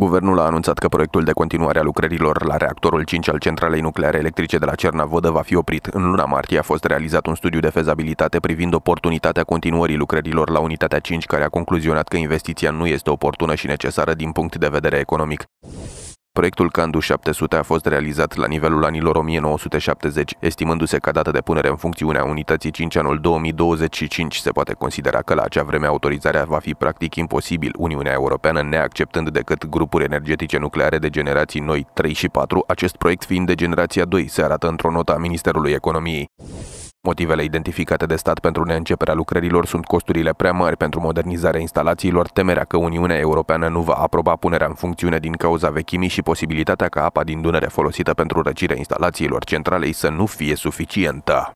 Guvernul a anunțat că proiectul de continuare a lucrărilor la reactorul 5 al centralei nucleare electrice de la Cernavodă va fi oprit. În luna martie a fost realizat un studiu de fezabilitate privind oportunitatea continuării lucrărilor la unitatea 5, care a concluzionat că investiția nu este oportună și necesară din punct de vedere economic. Proiectul Candu 700 a fost realizat la nivelul anilor 1970, estimându-se ca dată de punere în funcțiune a unității 5 anul 2025. Se poate considera că la acea vreme autorizarea va fi practic imposibil, Uniunea Europeană neacceptând decât grupuri energetice nucleare de generații noi 3 și 4, acest proiect fiind de generația 2, se arată într-o notă a Ministerului Economiei. Motivele identificate de stat pentru neînceperea lucrărilor sunt costurile prea mari pentru modernizarea instalațiilor, temerea că Uniunea Europeană nu va aproba punerea în funcțiune din cauza vechimii și posibilitatea ca apa din Dunăre folosită pentru răcirea instalațiilor centralei să nu fie suficientă.